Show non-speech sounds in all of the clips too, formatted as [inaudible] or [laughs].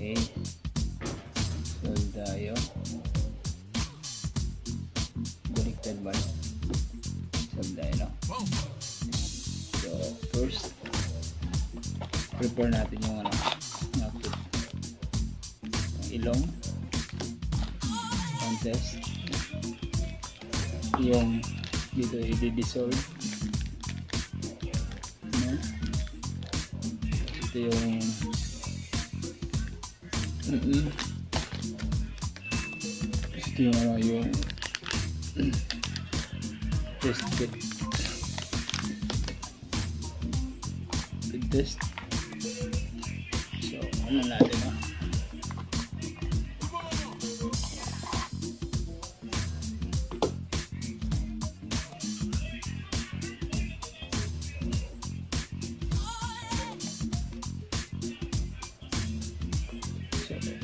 Okay. Sold tayo. Baliktad ba? Tayo, no? So, first, prepare natin yung ano, output. Yung ilong. Contest. Yung dito i-dissolve. No? Ito yung mm -mm. Ito yung ano yung [clears throat] test kit. Test. So, ano natin ah.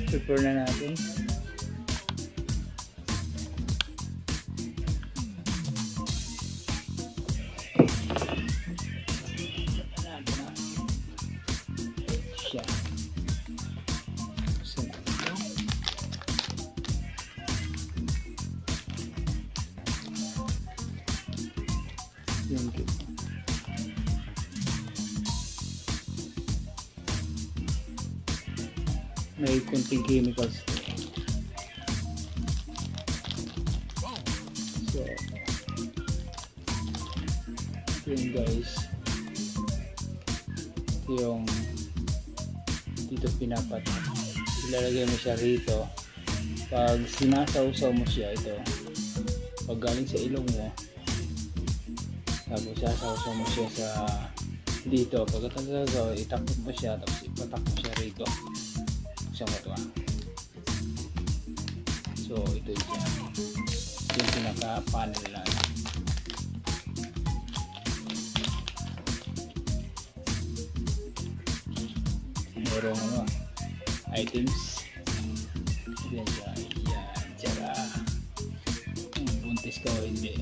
Prepare na natin. Natin na. May konting chemicals. So yun guys. Yung dito pinapat. Ilalagay mo siya rito. Pag sinasawsaw mo siya ito pag galing sa ilong mo tapos sasawsaw mo siya sa dito. Pagkatapos itakot mo siya tapos ipatak mo siya rito ito ah. So siya. Ito yung pinaka panel na. Merong ano ah, items. Yan siya. Yan. Tsaka buntis ka o hindi.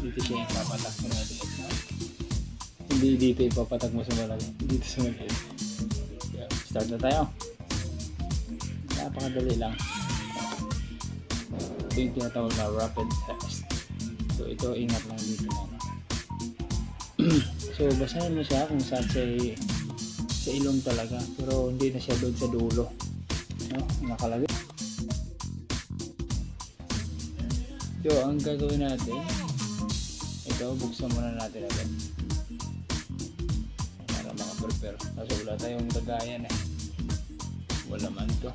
Dito siya yung papatak mo na. No? Hindi dito mo sa. Yeah, start na tayo. Napakadali lang. Ito yung tinatawag na rapid test. So ito ingat lang dito na. [clears throat] so basahin mo siya kung saan sa, sa ilong talaga. Pero hindi na siya doon sa dulo. No? Nakalagay. So ang gagawin natin, ito buksan muna natin agad para maka-prepare. Kasi wala tayong lagayan eh. Wala man to.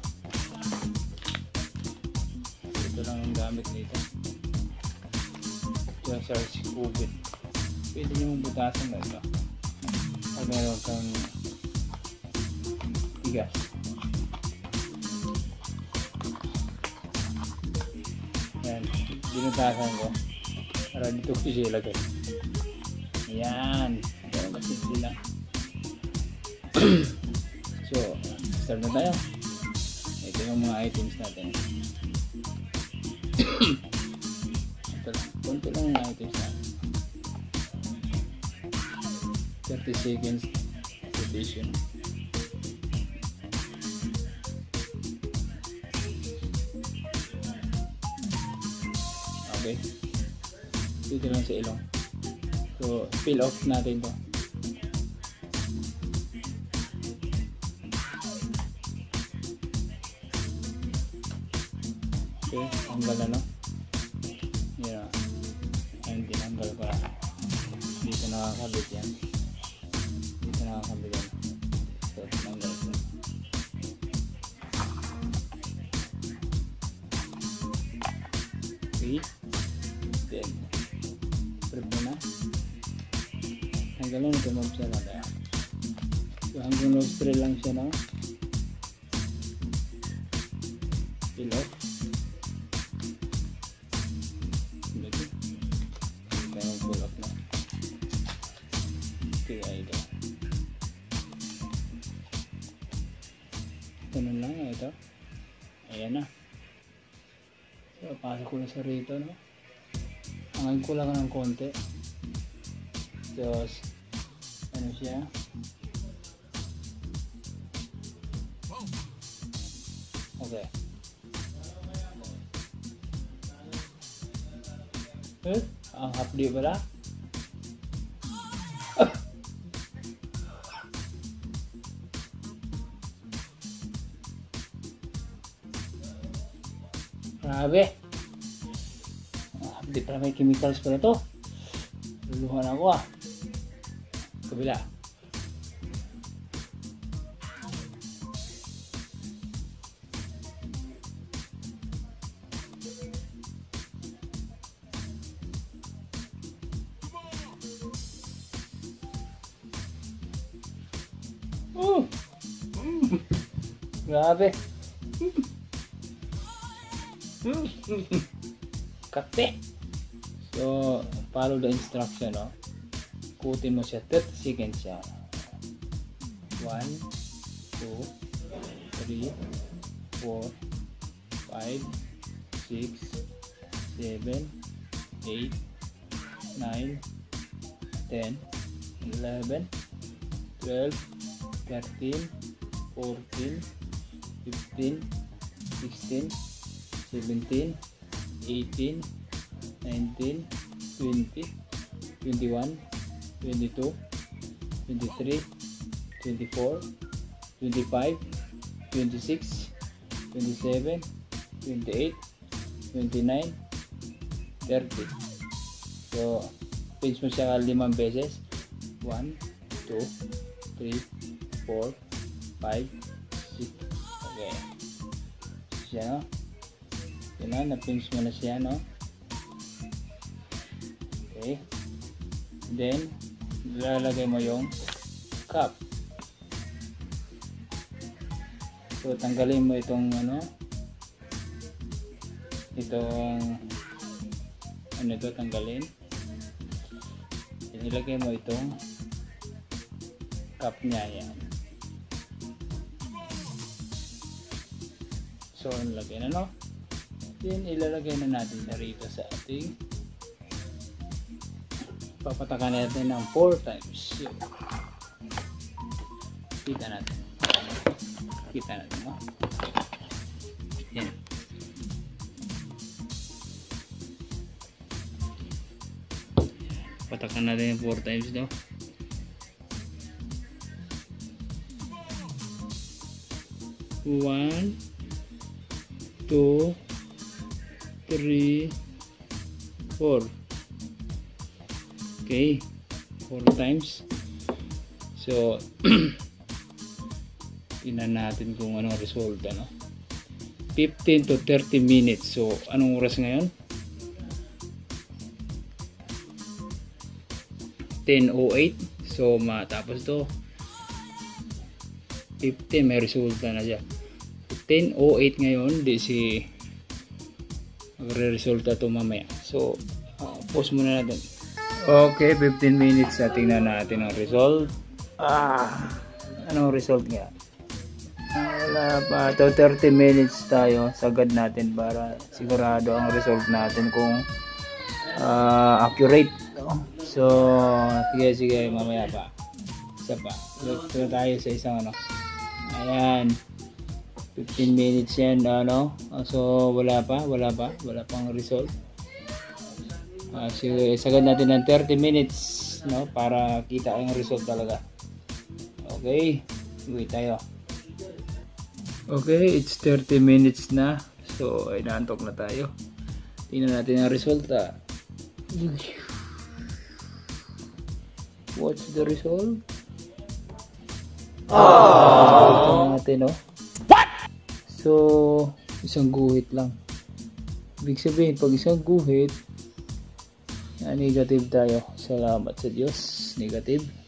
Ito lang ang gamit nito. Ito yung search COVID. Pwede nyo butasan na ito. Pag meron kang tigas. Yan. Binutasan ko. Para dito ko siya ilagay. Yan. Ganun kasi sila. [clears throat] so, start na tayo. Ito yung mga items natin. Ito lang. Konti lang yung items natin. 30 seconds rotation. Okay. Dito lang sa ilong. So, peel off natin to. Okay, tanggal na no? Yeah. Ayun, tinanggal ko na. Dito nakakabit yan. Dito nakakabit yan. So, tinanggal ko. Okay. Then, prep mo na. Ito mo siya na tayo. So, hanggang nostril lang siya na. Peel Ganun lang ah, ito. Ayan na. So, pasok ko na sa rito, no? Hanggang ko lang ng konti. Tapos, ano siya? Okay. Eh, ang hapdi pala. Grabe. Hapdi pala may chemicals pala to. Luluhan ako ah. Kabila. Mm. Mm. [laughs] Grabe. [laughs] Kape. So, follow the instruction, no? Kutin mo siya 30 seconds siya. 1, 2, 3, 4, 5, 6, 7, 8, 9, 10, 11, 12, 13, 14, 15, 16, 17, 18, 19, 20, 21, 22, 23, 24, 25, 26, 27, 28, 29, 30. So, pinch mo siya limang beses. 1, 2, 3, 4, 5, 6. Okay. Siya, no? Yun na, na-pinch mo na siya, no? Okay. Then, lalagay mo yung cup. So, tanggalin mo itong ano, itong ano ito, tanggalin. Then, ilagay mo itong cup niya yan. So, nilagay na, no? Then, ilalagay na natin na rito sa ating papatakan natin ng 4 times. Yun. Kita natin. Kita natin, no? Yan. Patakan natin yung 4 times, no? One, two, three, four. Okay, four times. So, [clears throat] tingnan natin kung anong result, ano? 15 to 30 minutes. So, anong oras ngayon? 10.08. So, matapos to. 15, may resulta na siya. 10.08 ngayon, di si magre-resulta to mamaya. So, uh, pause muna natin. Okay, 15 minutes na tingnan natin ang result. Ah, anong result nga? Wala pa. So, 30 minutes tayo. Sagad natin para sigurado ang result natin kung ah, accurate. No? So, sige, sige, mamaya pa. Isa pa. Ito tayo sa isang ano. Ayan. 15 minutes yan, ano. So, wala pa, wala pa. Wala pang result. Uh, so, sagad natin ng 30 minutes, no, para kita ang result talaga. Okay, wait tayo. Okay, it's 30 minutes na. So, ay naantok na tayo. Tingnan natin ang resulta. What's the result? Ah! natin, no? What? So, isang guhit lang. Ibig sabihin, pag isang guhit, na negative tayo. Salamat sa Diyos. Negative.